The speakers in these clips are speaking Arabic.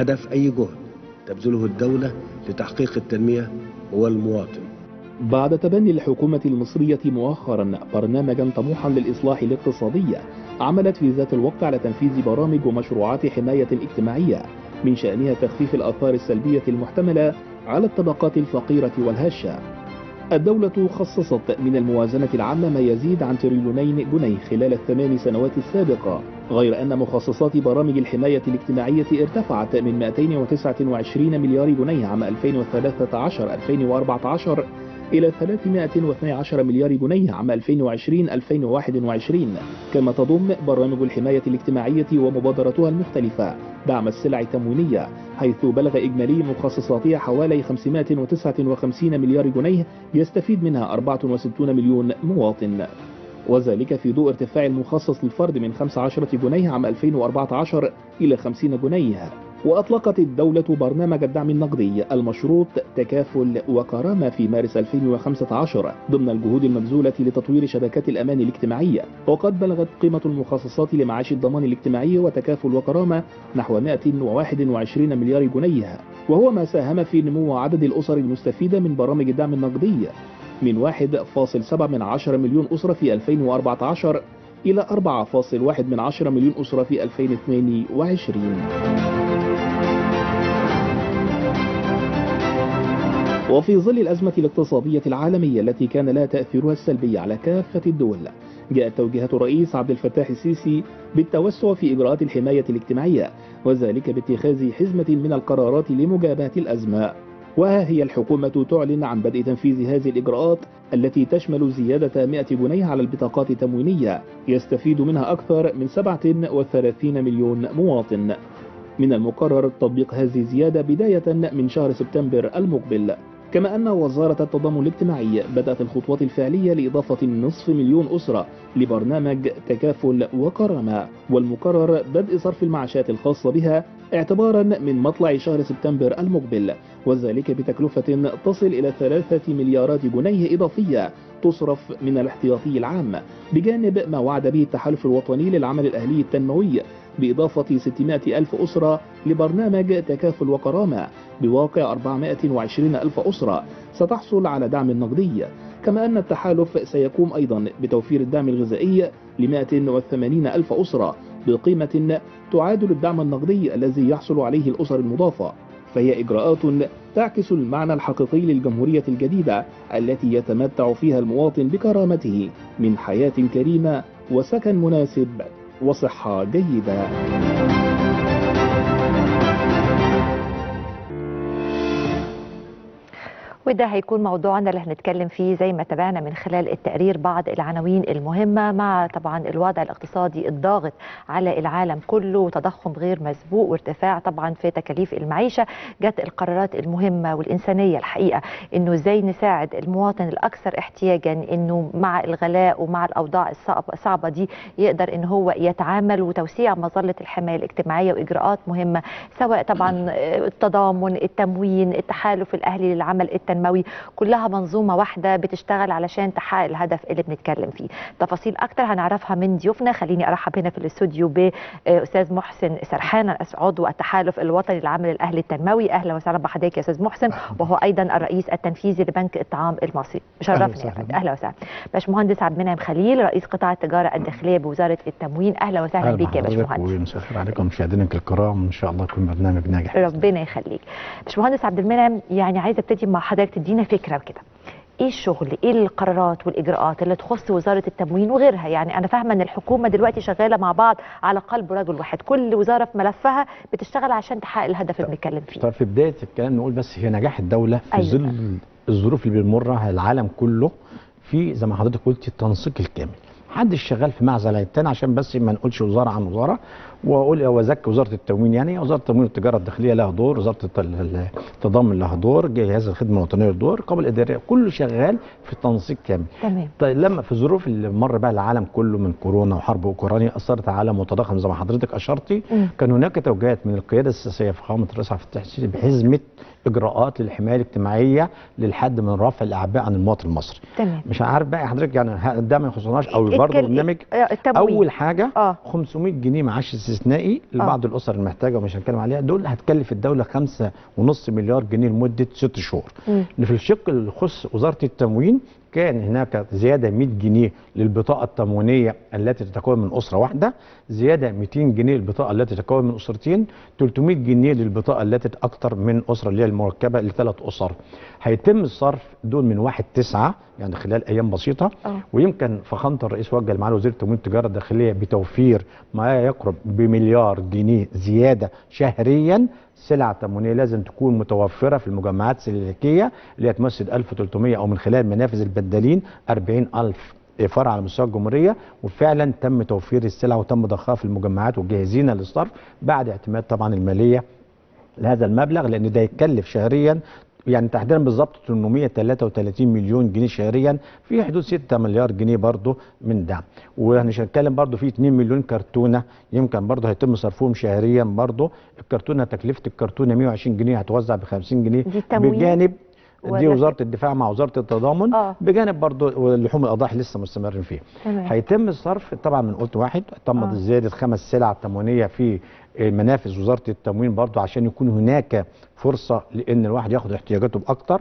هدف أي جهد تبذله الدولة لتحقيق التنمية هو المواطن. بعد تبني الحكومة المصرية مؤخرا برنامجا طموحا للإصلاح الاقتصادي عملت في ذات الوقت على تنفيذ برامج ومشروعات حماية اجتماعية من شأنها تخفيف الآثار السلبية المحتملة على الطبقات الفقيرة والهشة. الدولة خصصت من الموازنة العامة ما يزيد عن تريليونين جنيه خلال الثمان سنوات السابقة غير أن مخصصات برامج الحماية الاجتماعية ارتفعت من 229 مليار جنيه عام 2013-2014 إلى 312 مليار جنيه عام 2020-2021 كما تضم برامج الحماية الاجتماعية ومبادراتها المختلفة. دعم السلع التموينية حيث بلغ إجمالي مخصصاتها حوالي 559 مليار جنيه يستفيد منها 64 مليون مواطن. وذلك في ضوء ارتفاع المخصص للفرد من 15 جنيه عام 2014 إلى 50 جنيه. وأطلقت الدولة برنامج الدعم النقدي المشروط تكافل وكرامة في مارس 2015 ضمن الجهود المبذولة لتطوير شبكات الأمان الاجتماعية. وقد بلغت قيمة المخصصات لمعاش الضمان الاجتماعي وتكافل وكرامة نحو 121 مليار جنيه وهو ما ساهم في نمو عدد الأسر المستفيدة من برامج الدعم النقدي. من 1.7 من عشر مليون أسرة في 2014 إلى 4.1 من عشر مليون أسرة في 2022 وفي ظل الأزمة الاقتصادية العالمية التي كان لها تأثيرها السلبي على كافة الدول جاءت توجيهات الرئيس عبد الفتاح السيسي بالتوسع في إجراءات الحماية الاجتماعية وذلك باتخاذ حزمة من القرارات لمجابهة الأزمة. وها هي الحكومة تعلن عن بدء تنفيذ هذه الإجراءات التي تشمل زيادة 100 جنيه على البطاقات التموينية يستفيد منها أكثر من 37 مليون مواطن. من المقرر تطبيق هذه الزيادة بداية من شهر سبتمبر المقبل. كما أن وزارة التضامن الاجتماعي بدأت الخطوات الفعلية لإضافة نصف مليون أسرة لبرنامج تكافل وكرامة والمقرر بدء صرف المعاشات الخاصة بها اعتبارا من مطلع شهر سبتمبر المقبل وذلك بتكلفة تصل إلى ثلاثة مليارات جنيه إضافية تصرف من الاحتياطي العام بجانب ما وعد به التحالف الوطني للعمل الأهلي التنموي بإضافة 600 ألف أسرة لبرنامج تكافل وكرامة بواقع 420 ألف أسرة ستحصل على دعم نقدي. كما أن التحالف سيقوم أيضا بتوفير الدعم الغذائي ل 180 ألف أسرة بقيمة تعادل الدعم النقدي الذي يحصل عليه الأسر المضافة. فهي إجراءات تعكس المعنى الحقيقي للجمهورية الجديدة التي يتمتع فيها المواطن بكرامته من حياة كريمة وسكن مناسب وصحة جيدة. وده هيكون موضوعنا اللي هنتكلم فيه زي ما تابعنا من خلال التقرير بعض العناوين المهمة مع طبعا الوضع الاقتصادي الضاغط على العالم كله وتضخم غير مسبوق وارتفاع طبعا في تكاليف المعيشة. جت القرارات المهمة والإنسانية الحقيقة إنه إزاي نساعد المواطن الأكثر احتياجا إنه مع الغلاء ومع الأوضاع الصعبة دي يقدر إن هو يتعامل وتوسيع مظلة الحماية الاجتماعية وإجراءات مهمة سواء طبعا التضامن التموين التحالف الأهلي للعمل التنموي كلها منظومة واحدة بتشتغل علشان تحقق الهدف اللي بنتكلم فيه. تفاصيل أكتر هنعرفها من ضيوفنا. خليني أرحب هنا في الاستوديو باستاذ محسن سرحان عضو التحالف الوطني للعمل الأهلي التنموي. أهلا وسهلا بحضرتك يا أستاذ محسن. وهو أيضا الرئيس التنفيذي لبنك الطعام المصري. شرفني يا فندم. أهلا وسهلا. باشمهندس عبد المنعم خليل رئيس قطاع التجارة الداخلية بوزارة التموين. أهلا وسهلا بيك يا باشمهندس. الخير عليكم مشاهدينك الكرام. إن شاء الله يكون برنامج ناجح. ربنا يخليك. باشمهندس عبد المنعم يعني عايزة ابتدي مع حضرتك تدينا فكرة كده إيه الشغل؟ إيه القرارات والإجراءات اللي تخص وزارة التموين وغيرها؟ يعني أنا فاهمة إن الحكومة دلوقتي شغالة مع بعض على قلب رجل واحد. كل وزارة في ملفها بتشتغل عشان تحقق الهدف اللي بنتكلم فيه. طب في بداية الكلام نقول بس هي نجاح الدولة في أيوة. ظل الظروف اللي بنمرها العالم كله في زي ما حضرتك قلتي التنسيق الكامل. محدش شغال في معزل التاني عشان بس ما نقولش وزارة عن وزارة وأقول وزكي وزارة التموين يعني وزارة التموين والتجاره الداخلية لها دور وزارة التضامن لها دور جهاز الخدمة الوطنية له دور القوى الاداريه كله شغال في تنسيق كامل. تمام. طيب لما في الظروف اللي مر بها العالم كله من كورونا وحرب أوكرانيا أثرت على العالم متضخم زي ما حضرتك أشرتي. كان هناك توجيهات من القيادة السياسية فخامه الرئيس عبد الفتاح السيسي بحزمة إجراءات للحماية الاجتماعية للحد من رفع الإعباء عن المواطن المصري تمام مش عارف بقى حضرتك يعني ده ما يخصناش أو برضه الكل- برنامج آه،. أول حاجة آه. 500 جنيه معاش استثنائي لبعض الأسر المحتاجة ومش هنتكلم عليها دول هتكلف الدولة 5.5 مليار جنيه لمدة 6 شهور. اللي في الشق اللي يخص وزارة التموين كان هناك زيادة 100 جنيه للبطاقة التموينية التي تتكون من أسرة واحدة زيادة 200 جنيه للبطاقة التي تتكون من أسرتين 300 جنيه للبطاقة التي أكثر من أسرة اللي هي المركبة لثلاث أسر. هيتم الصرف دول من 1 9 يعني خلال أيام بسيطة. آه. ويمكن فخامة الرئيس وجه معالي وزير التموين والتجاره الداخلية بتوفير ما يقرب بمليار جنيه زيادة شهريا. سلع تموينيه لازم تكون متوفرة في المجمعات السلكية اللي هي تمثل 1300 أو من خلال منافذ البدالين 40000 فرع على مستوى الجمهورية. وفعلا تم توفير السلع وتم ضخها في المجمعات وجاهزين للصرف بعد اعتماد طبعا المالية لهذا المبلغ لأن ده يتكلف شهريا يعني تحديدا بالظبط 833 مليون جنيه شهريا في حدود 6 مليار جنيه برضه من دعم ومش هنتكلم برضه في 2 مليون كرتونة يمكن برضه هيتم صرفهم شهريا برضه الكرتونة تكلفة الكرتونة 120 جنيه هتوزع ب 50 جنيه بجانب دي وزارة الدفاع مع وزارة التضامن آه. بجانب برضه لحوم الأضاحي لسه مستمرين فيها هيتم الصرف طبعا من قلت واحد تم آه. زيادة خمس سلع تموينية في منافذ وزارة التموين برضو عشان يكون هناك فرصة لأن الواحد ياخد احتياجاته بأكتر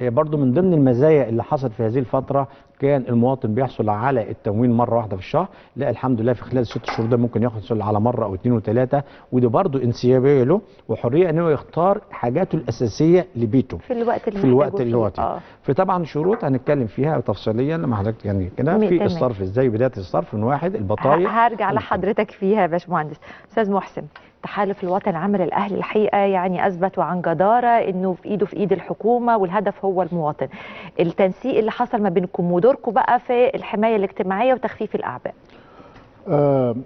إيه برضو من ضمن المزايا اللي حصلت في هذه الفترة كان المواطن بيحصل على التموين مرة واحدة في الشهر لا الحمد لله في خلال الست شهور ده ممكن يحصل على مرة أو اثنين وثلاثه ودي برضو انسيابيه له وحرية إن هو يختار حاجاته الأساسية لبيته في الوقت اللي في الوقت اللي هو فيه. فيه آه. في طبعا شروط هنتكلم فيها تفصيليا لما حضرتك يعني كده. في الصرف إزاي؟ بداية الصرف من واحد البطايق. هرجع لحضرتك فيها يا باشمهندس. أستاذ محسن تحالف الوطن العمل الأهلي الحقيقة يعني اثبتوا عن جدارة إنه في إيده في إيد الحكومة والهدف هو المواطن. التنسيق اللي حصل ما بينكم ودوركم بقى في الحماية الاجتماعية وتخفيف الأعباء. آه،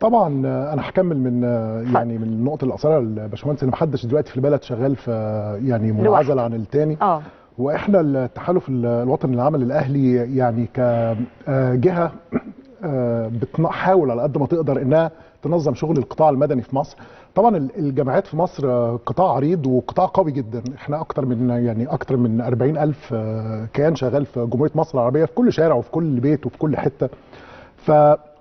طبعا آه، أنا هكمل من آه، يعني من النقطه اللي اثرها الباشمهندس إن محدش دلوقتي في البلد شغال في آه، يعني منعزل. عن التاني. آه. وإحنا التحالف الوطني للعمل الأهلي يعني كجهه بتحاول على قد ما تقدر إنها تنظم شغل القطاع المدني في مصر. طبعا ال- الجامعات في مصر آه، قطاع عريض وقطاع قوي جدا. إحنا أكتر من يعني أكتر من 40 ألف آه، كيان شغال في جمهورية مصر العربية في كل شارع وفي كل بيت وفي كل حتة. ف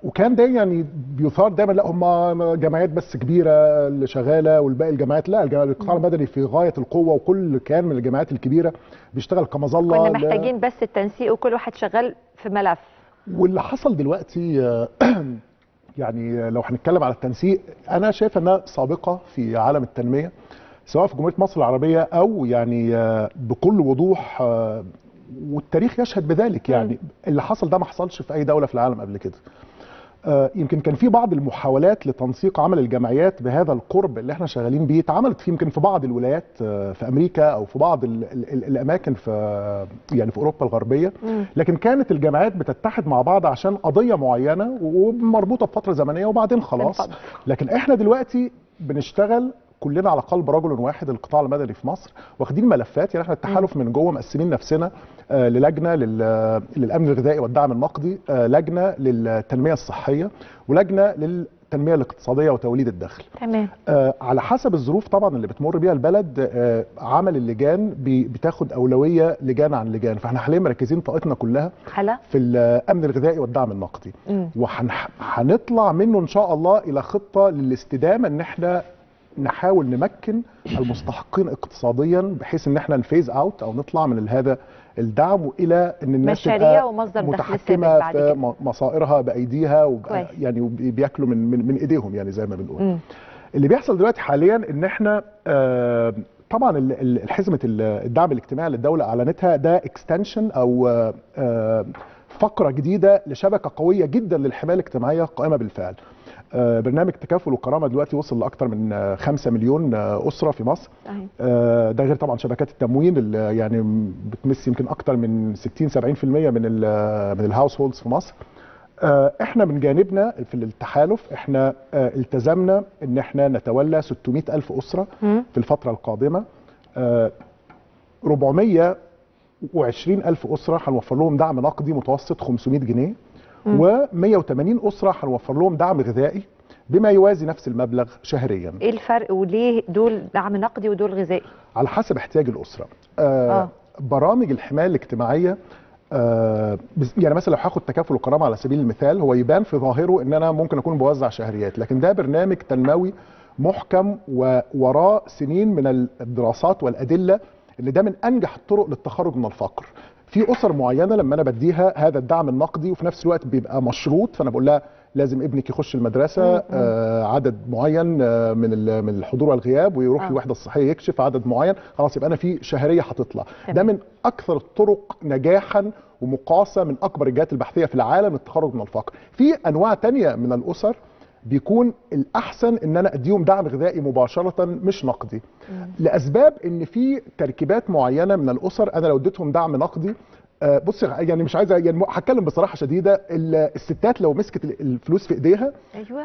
وكان ده يعني بيثار دايما لا هم جمعيات بس كبيرة اللي شغالة والباقي الجمعيات لا القطاع المدني في غاية القوة وكل كيان من الجمعيات الكبيرة بيشتغل كمظلة. كنا محتاجين بس التنسيق وكل واحد شغال في ملف. واللي حصل دلوقتي آه، يعني لو هنتكلم على التنسيق أنا شايف إنها سابقة في عالم التنمية سواء في جمهورية مصر العربية أو يعني آه، بكل وضوح آه، والتاريخ يشهد بذلك يعني. اللي حصل ده ما حصلش في أي دولة في العالم قبل كده. يمكن كان في بعض المحاولات لتنسيق عمل الجمعيات بهذا القرب اللي إحنا شغالين بيه اتعملت في يمكن في بعض الولايات آه، في أمريكا أو في بعض ال ال ال الأماكن في يعني في أوروبا الغربية. لكن كانت الجامعات بتتحد مع بعض عشان قضية معينة ومربوطة بفترة زمنية وبعدين خلاص. لكن إحنا دلوقتي بنشتغل كلنا على قلب رجل واحد القطاع المدني في مصر واخدين ملفات يعني إحنا التحالف من جوه مقسمين نفسنا آه، للجنة لل- للأمن الغذائي والدعم النقدي آه، لجنة للتنمية الصحية ولجنة للتنمية الاقتصادية وتوليد الدخل. تمام. آه، على حسب الظروف طبعا اللي بتمر بيها البلد آه، عمل اللجان بتاخد أولوية لجان عن لجان. فاحنا حاليا مركزين طاقتنا كلها هلا في الأمن الغذائي والدعم النقدي. وهنطلع منه إن شاء الله إلى خطة للاستدامة إن إحنا نحاول نمكن المستحقين اقتصاديا بحيث إن إحنا ن phase out أو نطلع من هذا الدعم والى إن الناس مشاريع ومصدر متحكمة في مصائرها بأيديها. يعني وبياكلوا من من من إيديهم يعني زي ما بنقول. اللي بيحصل دلوقتي حاليا إن إحنا آه، طبعا ال- الدعم الاجتماعي اللي الدولة أعلنتها ده extension أو آه، آه، فقرة جديدة لشبكة قوية جدا للحماية الاجتماعية قائمه بالفعل. آه، برنامج تكافل وكرامة دلوقتي وصل لأكثر من 5 مليون آه، أسرة في مصر. آه، ده غير طبعا شبكات التموين اللي يعني بتمس يمكن أكثر من 60 70% من ال من الهاوس هولدز في مصر آه، إحنا من جانبنا في التحالف إحنا آه، التزمنا إن إحنا نتولى 600 ألف أسرة. في الفترة القادمة آه، 420 ألف أسرة هنوفر لهم دعم نقدي متوسط 500 جنيه و180 أسرة هنوفر لهم دعم غذائي بما يوازي نفس المبلغ شهريا. إيه الفرق؟ وليه دول دعم نقدي ودول غذائي؟ على حسب احتياج الأسرة. آه آه. برامج الحماية الاجتماعية آه يعني مثلا لو هاخد تكافل وكرامة على سبيل المثال هو يبان في ظاهره إن أنا ممكن أكون بوزع شهريات لكن ده برنامج تنموي محكم ووراه سنين من الدراسات والأدلة اللي ده من أنجح الطرق للتخرج من الفقر. في أسر معينة لما أنا بديها هذا الدعم النقدي وفي نفس الوقت بيبقى مشروط فأنا بقول لها لازم ابنك يخش المدرسة آه عدد معين آه من من الحضور والغياب ويروح آه. الوحده الصحية يكشف عدد معين خلاص يبقى أنا في شهرية هتطلع ده. من أكثر الطرق نجاحا ومقاسة من أكبر الجهات البحثية في العالم للتخرج من الفقر في أنواع تانية من الأسر بيكون الأحسن إن أنا أديهم دعم غذائي مباشرة مش نقدي. لأسباب إن في تركيبات معينة من الأسر أنا لو اديتهم دعم نقدي آه، بص يعني مش عايز يعني هتكلم بصراحة شديدة ال- الستات لو مسكت ال- الفلوس في إيديها أيوه.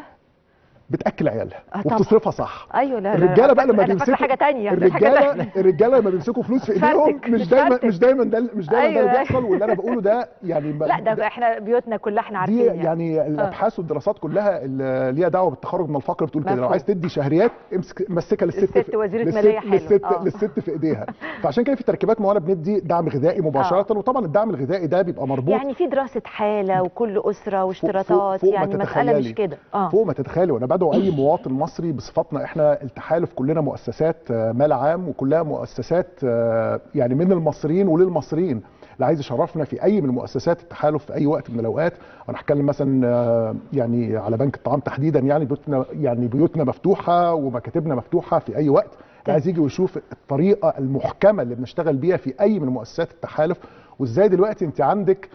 بتأكل عيالها آه،. وبتصرفها صح أيوه لا لا الرجالة بقى لما بيمسكوا حاجة تانية ده حاجة الرجاله الرجالة لما بيمسكوا فلوس في إيديهم مش دايما. مش دايما ده مش دايما ده أيوة. اللي بيحصل واللي أنا بقوله ده يعني لا ده إحنا بيوتنا كلها إحنا عارفين دي يعني الأبحاث والدراسات كلها اللي ليها دعوة بالتخرج من الفقر بتقول كده لو. عايز تدي شهريات امسك مسكها للست الست للست- مالية حلوة. للست آه. للست في إيديها فعشان كده في تركيبات معينة بندي دعم غذائي مباشرة وطبعا الدعم الغذائي ده بيبقى مربوط يعني في دراسة حالة وكل أسرة واشتراطات يعني مسألة. مش كده فوق ما تتخيلي وأنا بدعو أي مواطن مصري بصفتنا إحنا التحالف كلنا مؤسسات آه، مال عام وكلها مؤسسات آه، يعني من المصريين وللمصريين. اللي عايز يشرفنا في أي من مؤسسات التحالف في أي وقت من الأوقات. أنا هتكلم مثلا آه، يعني على بنك الطعام تحديدا يعني بيوتنا يعني بيوتنا مفتوحة ومكاتبنا مفتوحة في أي وقت. اللي عايز يجي ويشوف الطريقة المحكمة اللي بنشتغل بيها في أي من مؤسسات التحالف. وإزاي دلوقتي أنت عندك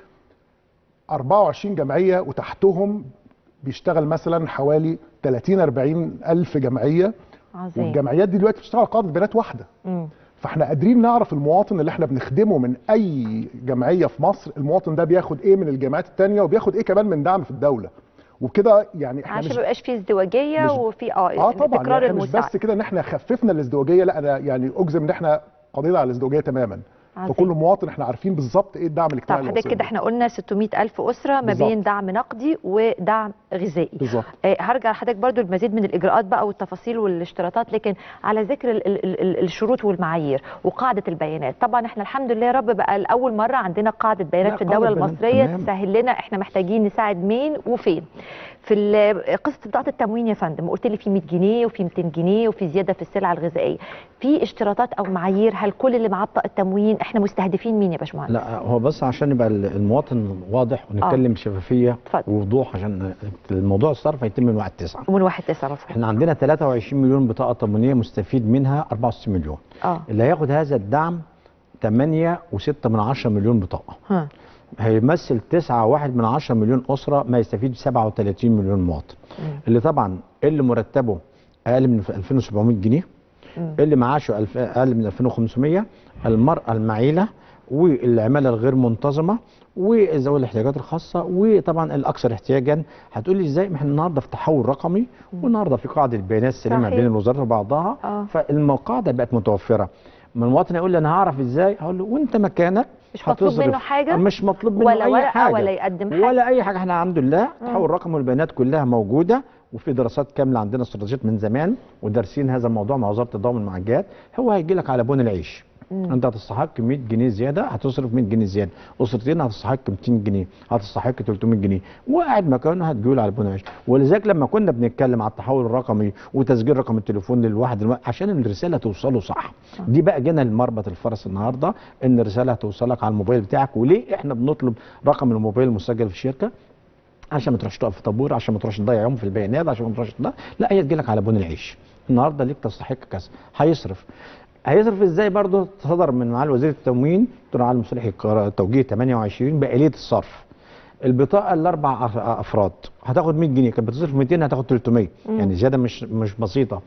24 جمعية وتحتهم بيشتغل مثلا حوالي 30 40 ألف جمعية عظيم. والجمعيات دي دلوقتي بتشتغل قاعدة بيانات واحدة. مم. فاحنا قادرين نعرف المواطن اللي إحنا بنخدمه من أي جمعية في مصر المواطن ده بياخد إيه من الجامعات التانية وبياخد إيه كمان من دعم في الدولة. وبكده يعني إحنا عشان ما يبقاش في ازدواجية مش- وفي آه آه طبعا. يعني مش بس كده إن إحنا خففنا الازدواجية لا أنا يعني أجزم إن إحنا قضينا على الازدواجية تماما. فكل مواطن إحنا عارفين بالظبط إيه الدعم طب الاجتماعي اللي حضرتك كده. إحنا قلنا 600 ألف أسرة ما. بين دعم نقدي ودعم غذائي. بالظبط. آه، هرجع لحضرتك برضو المزيد من الإجراءات بقى والتفاصيل والاشتراطات لكن على ذكر ال ال ال الشروط والمعايير وقاعدة البيانات. طبعا إحنا الحمد لله يا رب بقى لأول مرة عندنا قاعدة بيانات في المصرية تمام. تسهل لنا إحنا محتاجين نساعد مين وفين. في قصة بطاقة التموين يا فندم قلت لي في 100 جنيه وفي 200 جنيه وفي زيادة في السلع الغذائية. في اشتراطات أو معايير؟ هل كل اللي معاه بطاقة تموين إحنا مستهدفين مين يا باشمهندس؟ لا هو بس عشان يبقى المواطن واضح ونتكلم بشفافيه اتفضل. ووضوح عشان الموضوع الصرف هيتم من 1 9 ومن واحد تسعة مفهوم إحنا عندنا 23 مليون بطاقة تموينية مستفيد منها 64 مليون. آه. اللي هياخد هذا الدعم 8 و6 من 10 مليون بطاقة. ها. هيمثل 9 واحد من 10 مليون أسرة ما يستفيد 37 مليون مواطن. اللي طبعا اللي مرتبه أقل من 2700 جنيه. اللي معاشه أقل من 2500 المرأة المعيلة والعمالة الغير منتظمة وذوي الاحتياجات الخاصة وطبعا الأكثر احتياجا. هتقول لي إزاي؟ ما إحنا النهارده في تحول رقمي والنهاردة في قاعدة بيانات سليمه. بين الوزارات وبعضها. آه. فالقاعده بقت متوفرة. من المواطن يقول لي أنا هعرف إزاي؟ هقول له وأنت مكانك مش مطلوب. منه حاجة؟ مش مطلوب منه ولا أي حاجة. ولا يقدم حاجة؟ ولا أي حاجة. إحنا الحمد لله تحول رقم والبيانات كلها موجودة. وفي دراسات كاملة عندنا استراتيجيات من زمان ودارسين هذا الموضوع مع وزارة التضامن مع الجهات هو هيجي لك على بون العيش. مم. أنت هتستحق 100 جنيه زيادة هتصرف 100 جنيه زيادة. أسرتين هتستحق 200 جنيه هتستحق 300 جنيه. وقاعد مكانه هتجول على بون العيش. ولذلك لما كنا بنتكلم على التحول الرقمي وتسجيل رقم التليفون للواحد عشان الرسالة توصله صح. دي بقى جينا لمربط الفرس النهارده إن الرسالة هتوصلك على الموبايل بتاعك. وليه إحنا بنطلب رقم الموبايل المسجل في الشركة؟ عشان ما تروحش تقف في طابور عشان ما تروحش تضيع يوم في البيانات عشان ما تروحش تضيع. لا هي تجيلك على بون العيش. النهارده ليك تستحق كذا. هيصرف. هيصرف إزاي برضه؟ صدر من معالي وزير التموين دكتور علي مصلحي القرار- توجيه 28 بآلية الصرف. البطاقة الأربع أفراد. هتاخد 100 جنيه. كانت بتصرف 200 هتاخد 300 يعني زيادة مش مش بسيطة.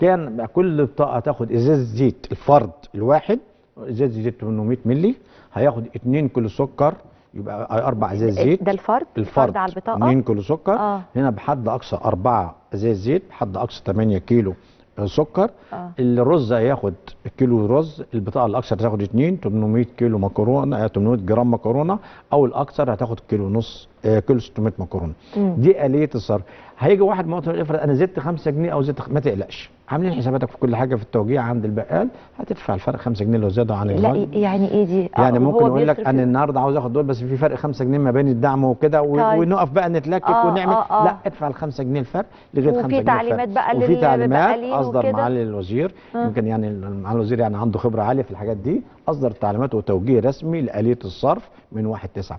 كان بقى كل بطاقة تاخد إزاز زيت. الفرد الواحد إزاز زيت 800 مللي هياخد 2 كيلو سكر يبقى أربع أزاز زيت. ده الفرد؟ الفرد. على البطاقة؟ 2 كيلو سكر. آه. هنا بحد أقصى 4 أزاز زيت بحد أقصى 8 كيلو آه، سكر. آه. الرز هياخد كيلو رز البطاقة الأكثر هتاخد 2 800 كيلو مكرونة آه، 800 جرام مكرونة أو الأكثر هتاخد كيلو ونص آه، كيلو 600 مكرونة. دي آلية الصرف. هيجي واحد مواطن افرض أنا زدت 5 جنيه أو زدت ما تقلقش عاملين حساباتك في كل حاجة في التوجيه عند البقال هتدفع الفرق 5 جنيه لو زادوا عن لا يعني إيه دي يعني آه، ممكن هو يقول لك أنا النهارده عاوز آخد دول بس في فرق 5 جنيه ما بين الدعم وكده طيب. ونقف بقى نتلكك آه، ونعمل آه، آه. لا ادفع ال 5 جنيه الفرق لغاية 5 وفي جنيه تعليمات الفرق. بقى وفي تعليمات أصدر؟ معالي الوزير آه. يمكن يعني معالي الوزير يعني عنده خبرة عالية في الحاجات دي أصدر تعليمات وتوجيه رسمي لآلية الصرف من 1 9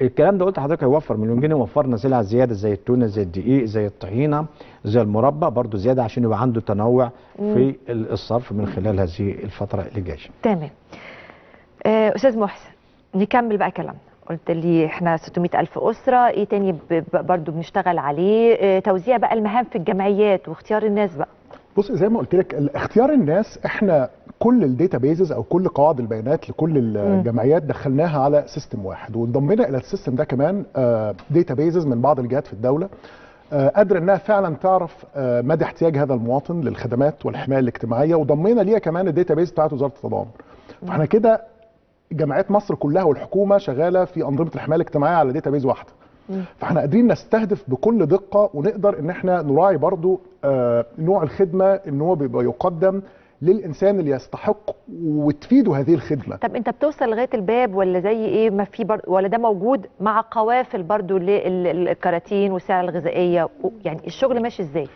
الكلام ده قلت لحضرتك هيوفر مليون جنيه وفرنا سلع زيادة زي التونة زي الدقيق زي الطحينة زي المربى برضو زيادة عشان يبقى عنده تنوع في ال- الصرف من خلال هذه الفترة اللي جاية. تمام. آه، أستاذ محسن نكمل بقى كلامنا. قلت لي إحنا 600 ألف أسرة إيه تاني برضو بنشتغل عليه؟ آه، توزيع بقى المهام في الجمعيات واختيار الناس بقى. بص زي ما قلت لك اختيار الناس إحنا كل ال databases أو كل قواعد البيانات لكل الجمعيات دخلناها على system واحد وانضمينا إلى ال system ده كمان databases من بعض الجهات في الدولة آه، قادرة إنها فعلا تعرف آه، مدى احتياج هذا المواطن للخدمات والحماية الاجتماعية وضمينا ليها كمان ال database بتاعت وزارة التضامن. فإحنا كده جمعيات مصر كلها والحكومة شغالة في أنظمة الحماية الاجتماعية على database واحدة فإحنا قادرين نستهدف بكل دقة ونقدر إن إحنا نراعي برضو آه، نوع الخدمة إن هو بيبقى يقدم للإنسان اللي يستحق وتفيده هذه الخدمة. طب أنت بتوصل لغاية الباب ولا زي إيه؟ ما في بر... ولا ده موجود مع قوافل برضو للكراتين والسلع الغذائية؟ و- يعني الشغل ماشي إزاي؟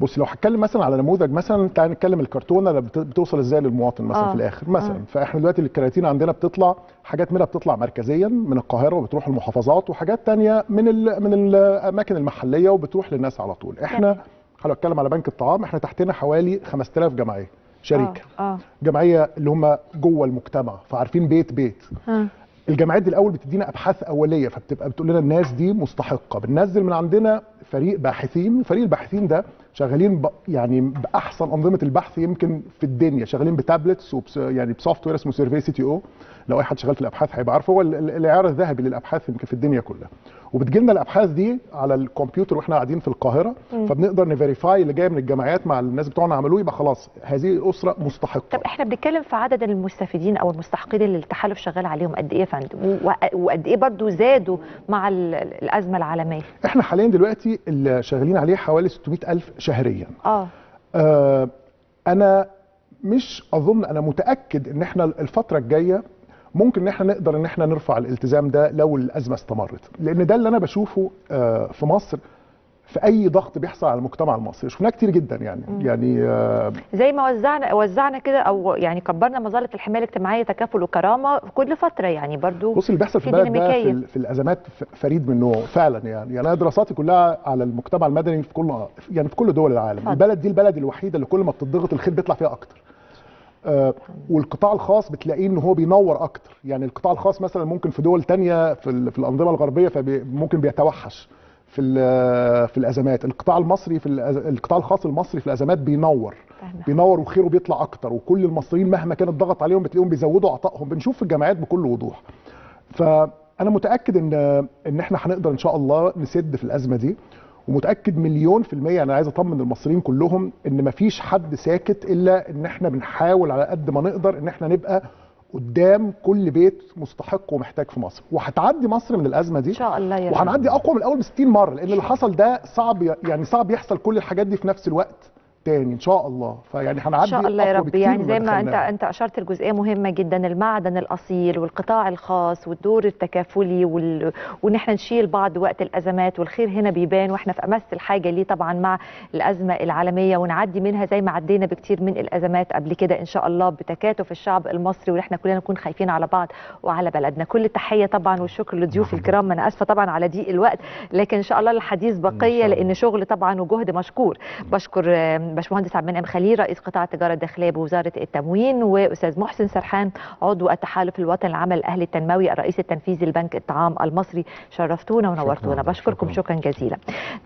بص لو هتكلم مثلا على نموذج مثلا تعال نتكلم الكرتونه بتوصل إزاي للمواطن مثلا آه. في الآخر؟ مثلا آه. فإحنا دلوقتي الكراتين عندنا بتطلع حاجات منها بتطلع مركزيا من القاهرة وبتروح المحافظات وحاجات تانية من ال من الأماكن المحلية وبتروح للناس على طول. إحنا لو اتكلم على بنك الطعام إحنا تحتنا حوالي 5000 جمعية. شركه آه, آه. جمعية اللي هم جوه المجتمع فعارفين بيت بيت آه. الجمعيات دي الأول بتدينا أبحاث أولية فبتبقى بتقول لنا الناس دي مستحقة بننزل من عندنا فريق باحثين فريق الباحثين ده شغالين ب... يعني بأحسن أنظمة البحث يمكن في الدنيا شغالين ب tablets وبس... يعني ب software اسمه SurveyCTO. لو أي حد شغال في الأبحاث هيبقى عارفه هو ال- ال- العيار الذهبي للأبحاث يمكن في الدنيا كلها. وبتجي لنا الأبحاث دي على الكمبيوتر وإحنا قاعدين في القاهرة فبنقدر ن verify اللي جاي من الجمعيات مع الناس بتوعنا عملوه يبقى خلاص هذه الاسره مستحقة. طب إحنا بنتكلم في عدد المستفيدين أو المستحقين اللي التحالف شغال عليهم قد إيه يا فندم؟ وقد إيه برضو زادوا مع ال- الأزمة العالمية؟ إحنا حاليا دلوقتي اللي شغالين عليه حوالي 600 ألف شهريا. آه. آه، أنا مش أظن أنا متأكد إن إحنا الفترة الجاية ممكن إن إحنا نقدر إن إحنا نرفع الالتزام ده لو الأزمة استمرت لأن ده اللي أنا بشوفه آه، في مصر في أي ضغط بيحصل على المجتمع المصري. شفناه كتير جدا يعني. يعني آه، زي ما وزعنا وزعنا كده أو يعني كبرنا مظلة الحماية الاجتماعية تكافل وكرامة في كل فترة يعني برضو بص اللي بيحصل في البلد ده في, في الأزمات فريد من نوعه فعلا يعني. يعني أنا دراساتي كلها على المجتمع المدني في كل يعني في كل دول العالم. اتفضل. البلد دي البلد الوحيدة اللي كل ما بتضغط الخير بيطلع فيها أكتر. آه، والقطاع الخاص بتلاقيه إن هو بينور أكتر. يعني القطاع الخاص مثلا ممكن في دول تانية في, في الأنظمة الغربية فممكن بيتوحش. في ال- في الأزمات. القطاع المصري في القطاع الخاص المصري في الأزمات بينور. بينور وخيره بيطلع أكتر وكل المصريين مهما كان الضغط عليهم بتلاقيهم بيزودوا عطائهم. بنشوف في الجامعات بكل وضوح. فأنا متأكد إن إن إحنا هنقدر إن شاء الله نسد في الأزمة دي ومتأكد مليون في المية أنا عايز أطمن المصريين كلهم إن مفيش حد ساكت إلا إن إحنا بنحاول على قد ما نقدر إن إحنا نبقى قدام كل بيت مستحق ومحتاج في مصر. وهتعدي مصر من الأزمة دي؟ إن شاء الله يا وهنعدي أقوى من الأول ب 60 مرة لأن اللي حصل ده صعب يعني صعب يحصل كل الحاجات دي في نفس الوقت. تاني إن شاء الله. فيعني هنعدي ان شاء الله يا رب. يعني زي ما انت. أنت أشرت الجزئيه مهمة جدا المعدن الأصيل والقطاع الخاص والدور التكافلي وال... وان إحنا نشيل بعض وقت الأزمات والخير هنا بيبان وإحنا في أمس الحاجة ليه طبعا مع الأزمة العالمية ونعدي منها زي ما عدينا بكتير من الأزمات قبل كده إن شاء الله بتكاتف الشعب المصري وان إحنا كلنا نكون خايفين على بعض وعلى بلدنا. كل التحية طبعا والشكر لضيوف الكرام أنا آسفة طبعا على ضيق الوقت لكن إن شاء الله الحديث بقية. لأن شغل طبعا وجهد مشكور. بشكر آه، باشمهندس عبد المنعم خليل رئيس قطاع التجارة الداخلية بوزارة التموين وأستاذ محسن سرحان عضو التحالف الوطني العمل الأهلي التنموي الرئيس التنفيذي لبنك الطعام المصري شرفتونا ونورتونا. بشكركم شكراً. جزيلا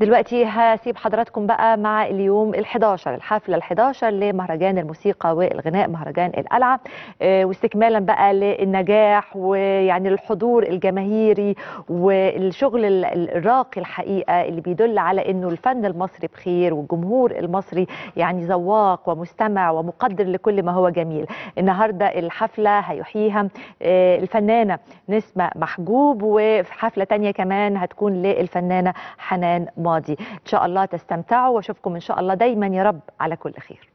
دلوقتي هسيب حضراتكم بقى مع اليوم ال11 الحفلة ال11 لمهرجان الموسيقى والغناء مهرجان القلعة آه، واستكمالا بقى للنجاح ويعني الحضور الجماهيري والشغل ال- ال- الراقي الحقيقة اللي بيدل على إنه الفن المصري بخير والجمهور المصري يعني ذواق ومستمع ومقدر لكل ما هو جميل. النهارده الحفلة هيحييها آه، الفنانة نسمة محجوب وفي حفلة تانية كمان هتكون للفنانة حنان ماضي. إن شاء الله تستمتعوا وأشوفكم إن شاء الله دايما يا رب على كل خير.